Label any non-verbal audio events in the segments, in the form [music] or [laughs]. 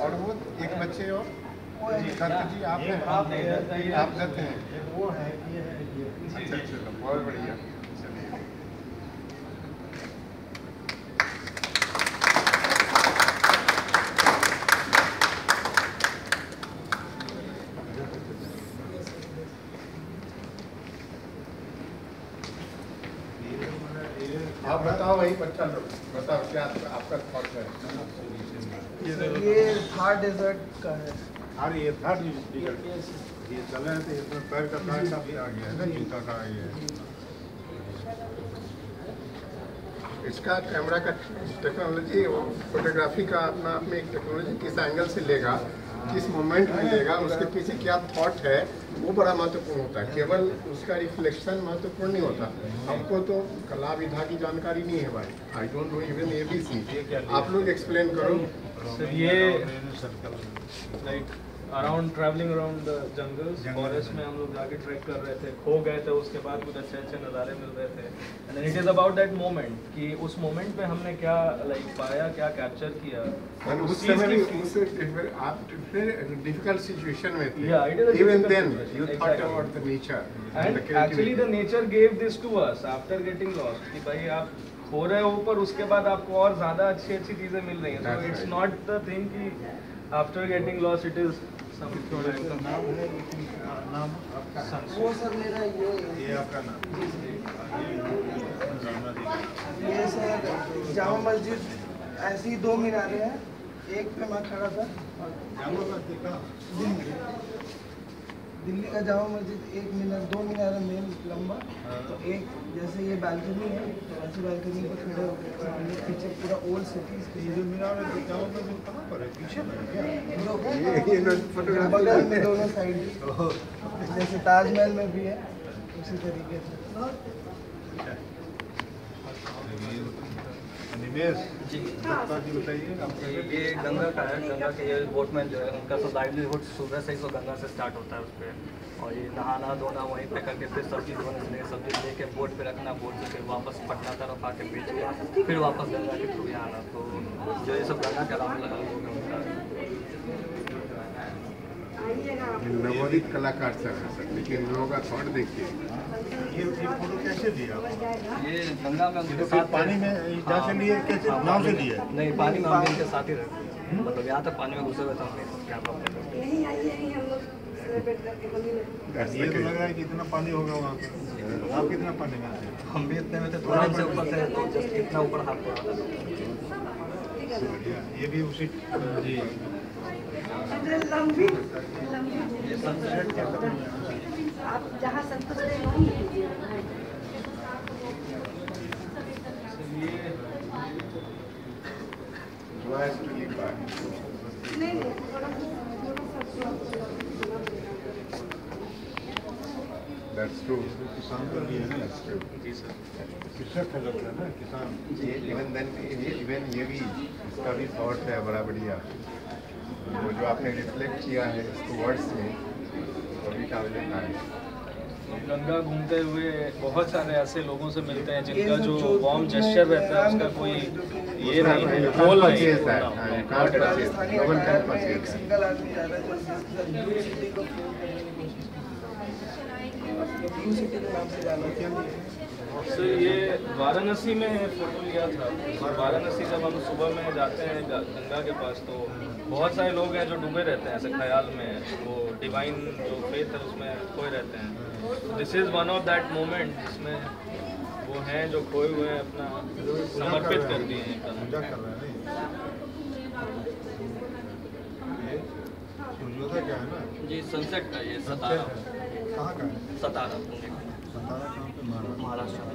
और वो एक बच्चे है जी आप हैं आप हैं। हैं वो है ये है ये अच्छा अच्छा बहुत बढ़िया चलिए आप बताओ वही बताओ क्या आपका थॉट है? ये थार्ड डेजर्ट का है। अरे ये ये चले हैं तो इसमें पैर का पैर का भी आ गया है ना जूता का आ गया है। इसका कैमरा का टेक्नोलॉजी फोटोग्राफी का अपना आप में एक टेक्नोलॉजी किस एंगल से लेगा किस मोमेंट में लेगा उसके पीछे क्या थॉट है वो बड़ा महत्वपूर्ण होता है। केवल उसका रिफ्लेक्शन महत्वपूर्ण नहीं होता। हमको तो कला विधा की जानकारी नहीं है भाई। I don't know even A B C आप लोग एक्सप्लेन करो। सर ये like around travelling around the jungles forest में हम लोग जाके ट्रैक कर रहे थे। खो गए थे उसके बाद कुछ अच्छे अच्छे नज़ारे मिल रहे थे। And it is about that moment कि उस मोमेंट पे हमने क्या लाइक पाया क्या कैप्चर किया। और उस समय उस आप डिफ़िकल्ट सिचुएशन में थे। Even then you thought about the nature and actually the nature gave this to us after getting lost कि भाई आप हो रहे हो ऊपर उसके बाद आपको और ज़्यादा अच्छी अच्छी चीज़ें मिल रही हैं। So it's not the thing कि after getting loss it is नाम है लेकिन नाम आपका वो सर मेरा ये ये आपका नाम ये सर जामा मस्जिद ऐसी दो मीनारे हैं। एक पे मैं खड़ा था। और जामा मस्जिद का? दिल्ली का जामा मस्जिद एक मीनार दो मीनार है मेन लंबा तो एक जैसे ये बालकनी है तो ऐसी बालकनी पे खड़े होकर सामने पीछे पूरा ओल्ड सिटी ये जो मीनार है जामा मस्जिद कहाँ पर है पीछे में है ये ये ये फोटोग्राफी बगल में दोनों साइड जैसे ताजमहल में भी है उसी तरीके से। निवेश। ये गंगा का है, गंगा के ये बोटमैन जो है, उनका सब लाइवलीहुड सुबह से ही तो गंगा से स्टार्ट होता है उस पर और ये नहाना, धोना, वहीं पे करके फिर सब्ज़ी धोने से लेकर सब्ज़ी लेके बोट पे रखना, बोट से फिर वापस पटना तरफ़ आके बेच के फिर वापस गंगा के थ्रू आना। तो जो ये सब गंगा के अराउंड लगा हुआ है उनका नवोदित कलाकार सर है सर लेकिन लोगों का थॉट देखिए ये ये फ़ोटो कैसे दिया? ये गंगा में उनके फिर साथ पानी में जहाँ से लिए कैसे हाँ, नाव से लिए? नहीं पानी में हम इनके साथ ही रहते मतलब यहाँ तक पानी में घुसे हुए थे आई यहीं हम लोग ये तो लग रहा है कि इतना पानी होगा वहाँ पे। आप कितना पानी में हम भी इतने में थे थोड़ा ऊपर थे तो जस्ट कितना ऊपर हाथ पड़ा था। ये भी उसी जी। ये आप जहाँ संतुष्ट. नहीं That's true. किसान का भी है ना That's true. जी सर कृषक है लगता है ना किसान ये इवन देन इवन ये भी इसका भी थॉट है बड़ा बढ़िया जो आपने रिफ्लेक्ट किया है इसको वर्ड्स में वो भी काबिल तारीफ़ गंगा घूमते हुए बहुत सारे ऐसे लोगों से मिलते हैं जिनका जो वार्म जेस्चर रहता है उसका कोई ये नहीं है गोल नहीं purchase that. है You can't purchase. Rajasthani No one can अखाड़े में purchase एक सिंगल आदमी जा रहा है जो ब्लू सिटी को फ्लोर करने की कोशिश कर ब्लू सिटी के नाम से जाना क्या सो ये वाराणसी में फ़ोटो लिया था। और वाराणसी जब हम सुबह में जाते हैं गंगा के पास तो बहुत सारे लोग हैं जो डूबे रहते हैं ऐसे ख्याल में वो डिवाइन जो फेथ है उसमें खोए रहते हैं। This is one of that moment जिसमें वो हैं जो खोए हुए हैं अपना समर्पित कर दिए हैं। जी सनसेट का ये सतारा। कहाँ का सतारा। महाराष्ट्र महाराष्ट्र में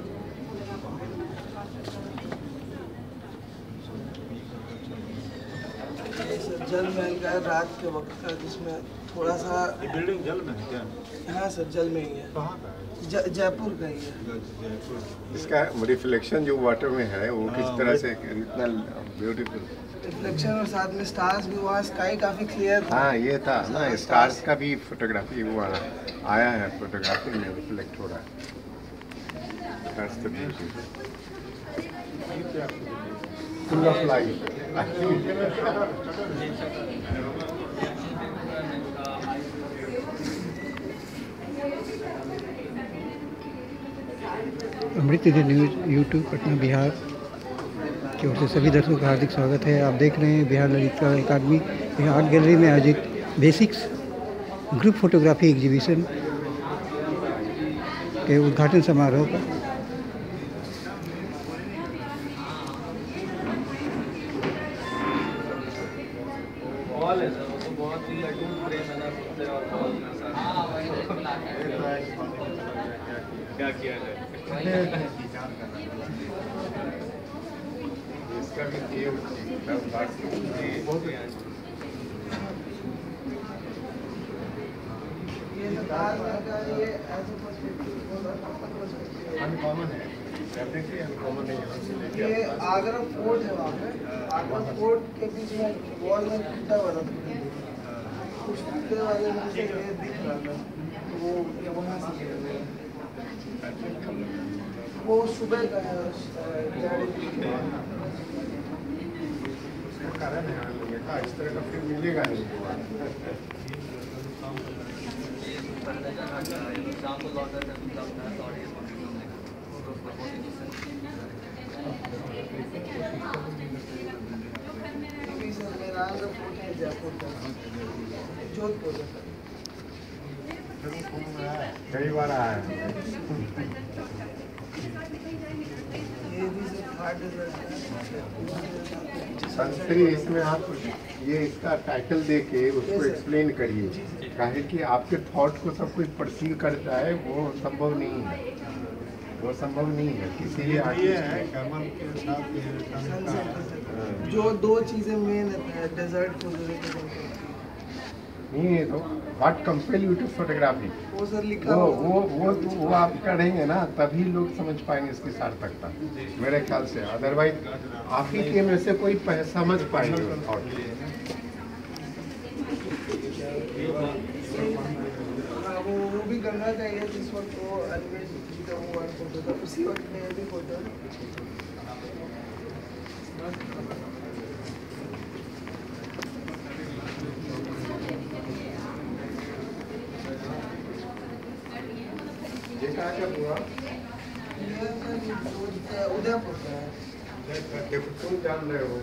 ये सब जल महल का है रात के वक्त का जिसमें थोड़ा सा ये बिल्डिंग जल में है क्या हाँ? सर जल में ही है। कहाँ का है? जयपुर का ही है। इसका रिफ्लेक्शन जो वाटर में है वो किस हाँ, तरह से इतना ब्यूटीफुल रिफ्लेक्शन और साथ में स्टार्स भी वहाँ स्काई काफ़ी क्लियर था। हाँ ये था ना स्टार्स का भी फोटोग्राफी हुआ आया है फोटोग्राफी में रिफ्लेक्ट हो रहा है। That's the beauty. Full of light. Amrit news YouTube Patna, Bihar की ओर से सभी दर्शकों का हार्दिक स्वागत है आप देख रहे हैं बिहार ललित कला अकादमी आर्ट गैलरी में आयोजित बेसिक्स ग्रुप फोटोग्राफी एग्जीबिशन के उद्घाटन समारोह का हॉल है सर वो तो बहुत ही अटूट प्रेम है ना खुद और हॉल में साथ क्या किया जाए इसका भी theme दस बार बहुत ही है ये जो ताजमहल का ये एज ए पर्सपेक्टिव अनकॉमन है। है ये आगरा फोर्ट है वहाँ पे। आगरा फोर्ट के बीच में वॉल में टूटा हुआ था। कुछ टूटे वाले में से ये दिख रहा था। तो वो ये वहाँ से वो सुबह का है कारण है आने इस तरह का फिर मिलेगा नहीं। जोधपुर कई बार आया है ये भी सर हार्ड डिज़ाइन संस्कृति इसमें आप ये इसका टाइटल दे के उसको एक्सप्लेन करिए। काहे कि आपके थॉट को सब कोई परसीव करता है वो संभव नहीं है। वो संभव नहीं है। किसी आर्टिस्ट हाँ। जो। दो चीज़ें मेन है डेजर्ट नहीं है तो what compel you to photography वो सर लिखा वो वो वो तो वो आप करेंगे ना तभी लोग समझ पाएँगे इसकी सार्थकता मेरे ख्याल से। अदरवाइज़ आप ही के में से कोई समझ पाएँगे। वो भी गंगा का ही है जिस वक्त वो अनिमेश जी का वो फ़ोटो था उसी वक्त में भी फ़ोटो है ये कहाँ का हुआ उदयपुर का है जान रहे हो।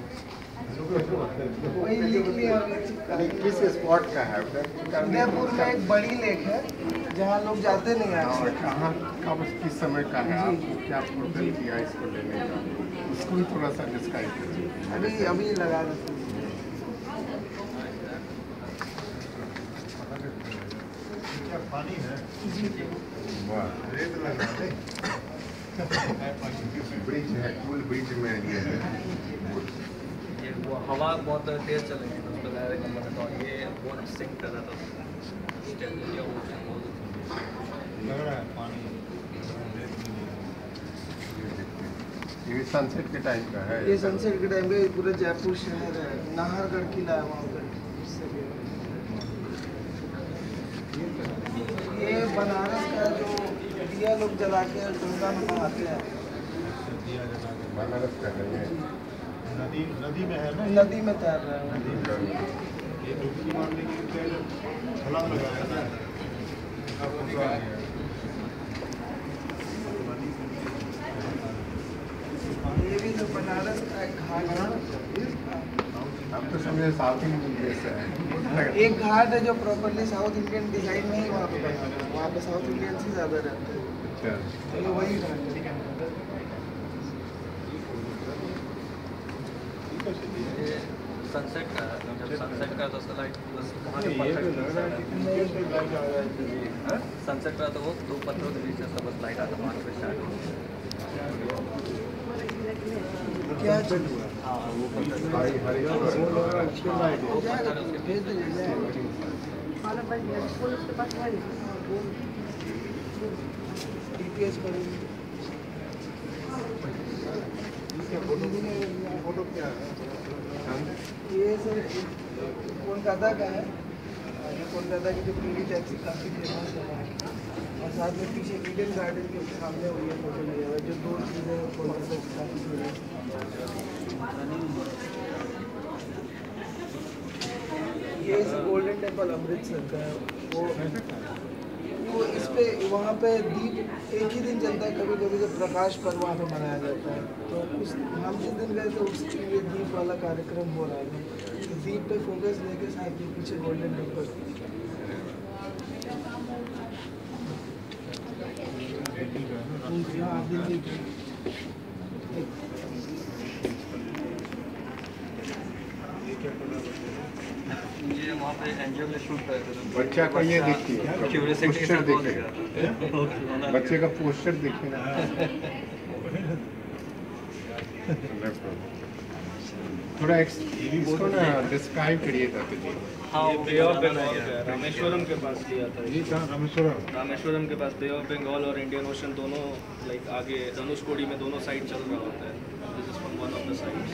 किस स्पॉट का है उदयपुर उदयपुर में एक बड़ी लेक है जहाँ लोग जाते नहीं और हैं कहाँ कब किस समय का है? आपको क्या प्रोफ़ाइल किया इसको लेने का? उसको भी थोड़ा सा डिस्क्राइब अभी अभी लगा देते हैं। ब्रिज है। पुल ब्रिज में ये है वो हवा बहुत तेज चल रही थी उस पर डायरेक्ट नंबर ये बहुत सिंक कर रहा था। वो ये सनसेट के टाइम का है। ये सनसेट के टाइम पे पूरा जयपुर शहर है नाहरगढ़ किला है वहाँ पे इससे भी। ये बनारस का जो दिया लोग जला के गंगा में नहाते हैं। बनारस का नदी नदी में है ना नदी में तैर रहे हैं। ये डुबकी मारने के लिए छलांग लगाया ना? ये भी जो बनारस का एक घाट है। तो समझे साउथ इंडियन है। एक घाट है जो प्रॉपरली साउथ इंडियन डिज़ाइन में ही वहाँ पे है वहाँ पे साउथ इंडियन से ज़्यादा रहते हैं? अच्छा। तो ये वही है। सनसेट का जब सनसेट का तो उसका लाइट बस वहाँ के तो है से लाइट रहा है सनसेट का तो वो दो पत्थरों के बीच से बस लाइट आता वहाँ पे स्टार्ट क्या चीज़? हाँ वो पत्थर भेज दीजिए डीपीएस पर फ़ोटो क्या है ये सर कोलकाता का है कोलकाता की जो पीली टैक्सी काफ़ी फ़ेमस है। और साथ में पीछे ईडन गार्डन के सामने हुई है फ़ोटो लिया हुआ जो दो चीज़ें कोलकाता की काफ़ी फ़ेमस ये गोल्डन टेंपल अमृतसर का है वो पे वहाँ पे दीप एक ही दिन चलता है कभी कभी तो प्रकाश पर्व वहाँ पे मनाया जाता है। तो उस हम जिस दिन गए थे उसके लिए दीप वाला कार्यक्रम हो रहा है। तो दीप पे फोकस लेके साथ ही पीछे गोल्डन टेंपल हाँ दिल्ली की ये वहाँ पे एनजीओ में शूट कर थे बच्चा का ये देखिए। पोस्टर देखिए। [laughs] बच्चे का पोस्टर देखिए ना। [laughs] थोड़ा इसको ना डिस्क्राइब करिए ताकि जी। हाँ बे ऑफ़ बंगाल ही का है। है रामेश्वरम के पास लिया था। ये कहाँ रामेश्वरम। रामेश्वरम के पास बे ऑफ़ बंगाल और इंडियन ओशन दोनों लाइक आगे धनुषकोडी में दोनों साइड चल रहा होता है। This is from one of the sides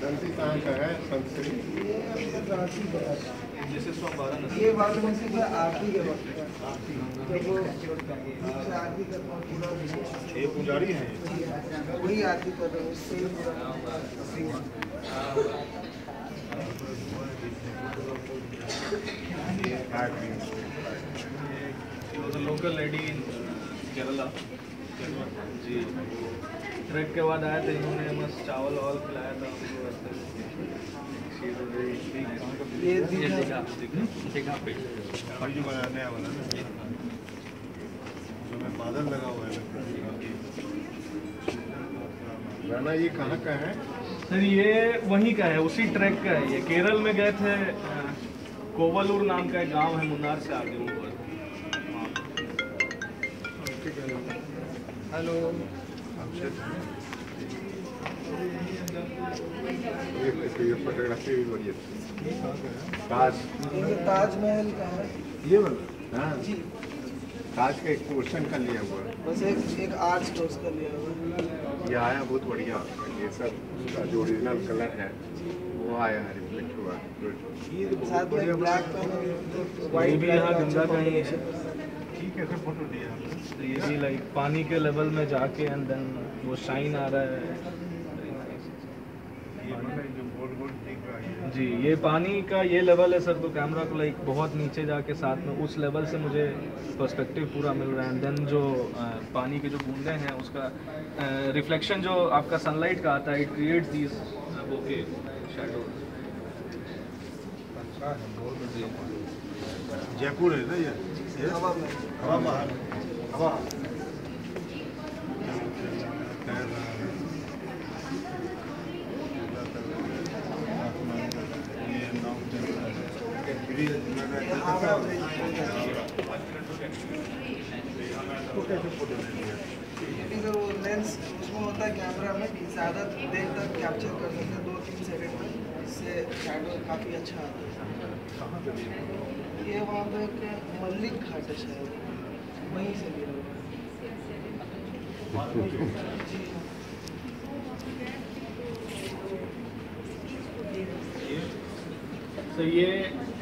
संती कहाँ का है संतरी ये फ्रॉम वाराणसी ये वाराणसी में आरती के वक्त जब वो आरती हूँ पूरा। ये पुजारी है। वही आरती कर रहे हैं उससे ही पूरा local lady in केरला जी ट्रैक के बाद आए थे इन्होंने मस्त चावल वावल खिलाया था हमको ये दिखा दिखा पे वाला बादल लगा हुआ है राना ये कहाँ का है? सर ये वहीं का है उसी ट्रैक का है ये। केरल में गए थे कोवलूर नाम का एक गाँव है मुन्नार से आगे ऊपर। हेलो। ये ये फोटोग्राफी भी बड़ी अच्छी ताज ताजमहल का है। ये वाला? हाँ। जी। ताज का एक पोर्शन का लिया हुआ बस एक एक आर्ट स्टोर्स का लिया हुआ ये आया बहुत बढ़िया। ये सब जो ओरिजिनल कलर है वो आया है रिफ्लेक्ट हुआ में ब्लैक व्हाइट भी यहाँ गंगा का ही है। ठीक है फ़ोटो दिया तो ये भी लाइक पानी के लेवल में जाके एंड देन वो शाइन आ रहा है Very nice. ये मतलब जो ये पानी का ये लेवल है सर तो कैमरा को लाइक बहुत नीचे जाके साथ में उस लेवल से मुझे पर्सपेक्टिव पूरा मिल रहा है। देन जो अ, पानी के जो बूंदे हैं उसका रिफ्लेक्शन जो आपका सनलाइट का आता है it creates these okay shadow Jaipur है ना ये? ये? हवा हवा महल हवा तैर रहा है। ये नाव चल रहा है। ब्रिज लगा सर वो लेंस उसमें होता है कैमरा में ज़्यादा देर तक कैप्चर कर सकते हैं, दो तीन सेकंड में, इससे शैडो काफ़ी अच्छा आता है। ये वहाँ पे एक मल्लिक घाट है शायद। वहीं से लिया हुआ तो ये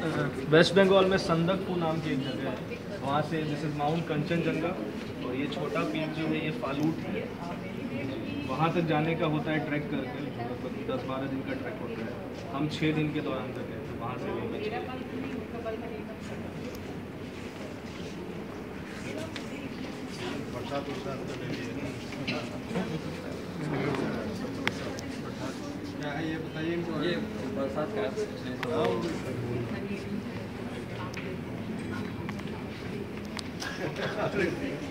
वेस्ट बंगाल में संदकपू नाम की एक जगह है। वहाँ से दिस इज़ माउंट कंचनजंगा और ये छोटा पीक जो है, ये फालूट है। वहाँ तक जाने का होता है ट्रैक करके, लगभग दस बारह दिन का ट्रैक होता है। हम छः दिन के दौरान तक थे वहाँ से भी छः बरसात उरसात का ले लिया क्या है ये बताइए इनको। ये बरसात का तो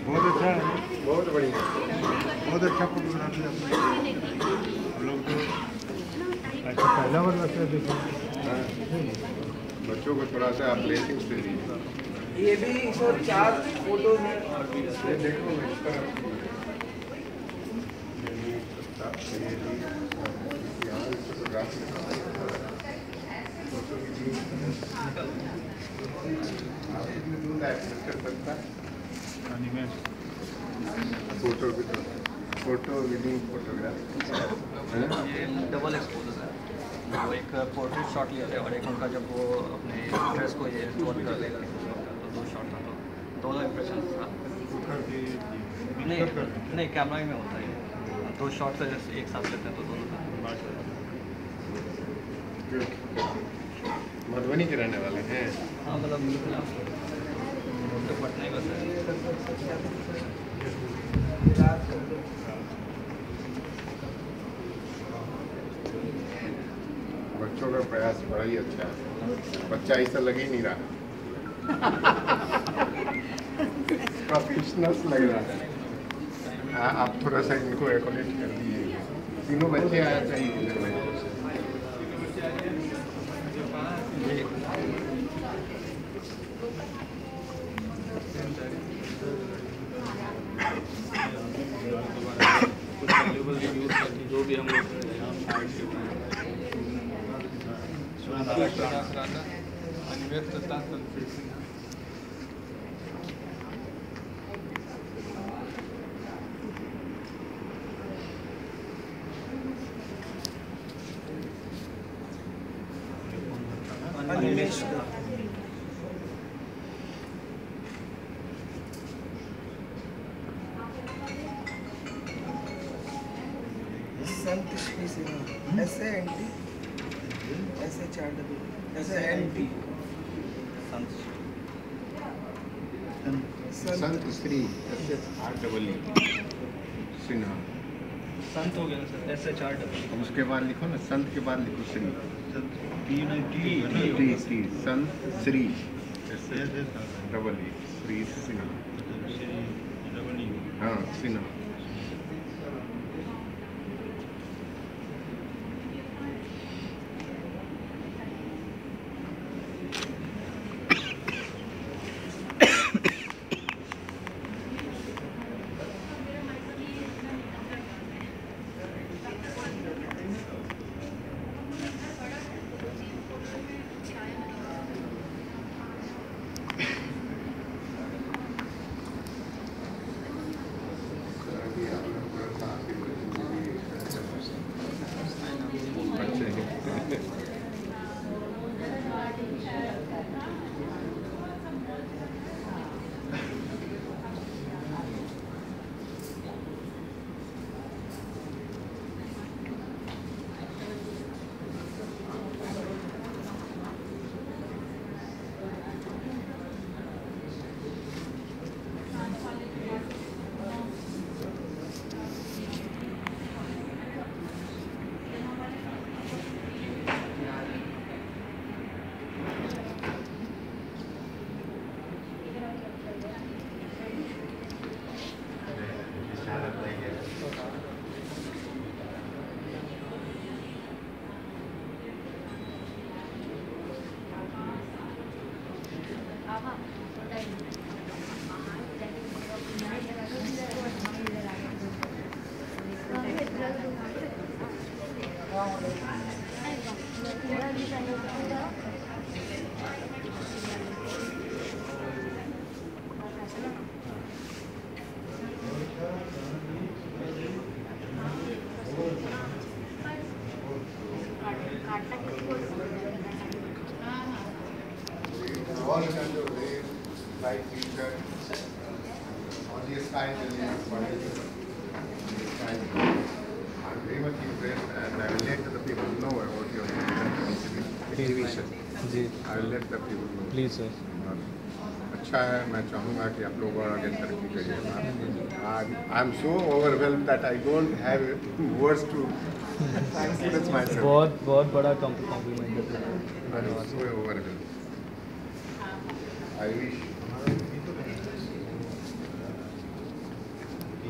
बहुत अच्छा है। बहुत बढ़िया। बहुत अच्छा फोटोग्राफी आपने हम लोग तो अच्छा पहला बार वैसे देखा। हाँ। बच्चों को थोड़ा सा आप ब्लेसिंग्स दे दीजिए। ये भी सर चार फ़ोटो हैं। देखो इस तरफ़ फोटोग्राफी फ़ोटो. हाँ? ये डबल एक्सपोजर है। वो एक पोर्ट्रेट शॉट लिया था और एक उनका जब वो अपने ड्रेस को ये रोल कर लेगा तो दो शॉट था तो दोनों इम्प्रेशन था। नहीं नहीं कैमरा में होता है दो शॉट एक साथ लेते हैं तो दोनों का। मधुबनी के रहने वाले हैं। हाँ मतलब तो पटना ही बस बच्चों का प्रयास बड़ा ही अच्छा है। बच्चा ऐसा लग ही नहीं रहा। प्रोफेशनल्स लग रहा है। आप थोड़ा सा इनको एकोलेट कर दिए तीनों बच्चे आया चाहिए इधर में। कुछ valuable reviews ताकि जो भी हम लोग Animesh Shri S H R double E Sinha. Sant हो गया ना सर एच आर डबल उसके बाद लिखो ना संत के बाद लिखो Shri. T T T T Sant Shri. S H double E Shri Sinha. Shri double E हाँ Sinha. All these kinds of things, what is it? These kinds of- I'm very much impressed and I will let the people know about your exhibition. जी I will let the people know. Please sir और अच्छा है मैं चाहूँगा कि आप लोग और आगे तरक्की करिए I am so overwhelm that I don't have words to express myself बहुत बहुत बड़ा कॉम्प्लीमेंट है I am so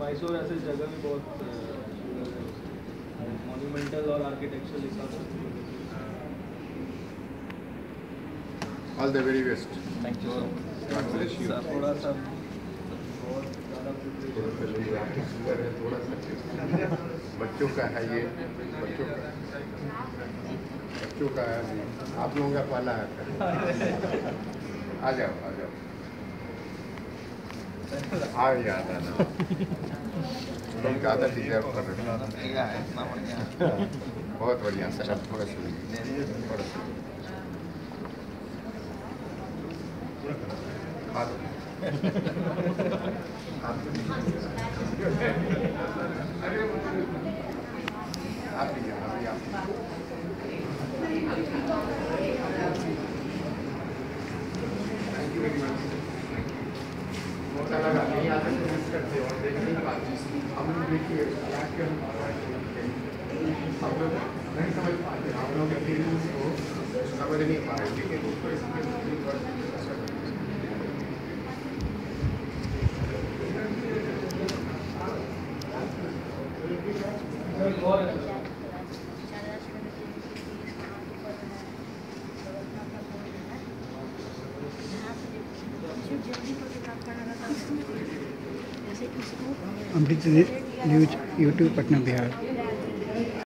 मैसूर ऐसी जगह भी बहुत मॉन्यूमेंटल और आर्किटेक्चरल हिसाब से all the very best thank you God थोड़ा सा बहुत ज़्यादा थोड़ा सा लोग आपके सुंदर है थोड़ा सा बच्चों का है ये, बच्चों का। बच्चों का है आप लोगों का पाला है। आ जाओ आ जाओ। आ याद आना। तुम ज़्यादा डिजर्व कर रहे हो। बहुत बढ़िया, सर अब थोड़ा सा थोड़ा सा खा लो। आप लीजिए अभी आप थैंक यू वेरी मच मौका लगा नहीं आता तो मिस करते और देख नहीं पाते हम लोग देखिए क्या क्या हम लोग नहीं समझ पाते हम लोग के फीलिंग्स को समझ नहीं पा रहे लेकिन उसको इसके थ्रू पर असर करते हैं। Amrit news YouTube Patna Bihar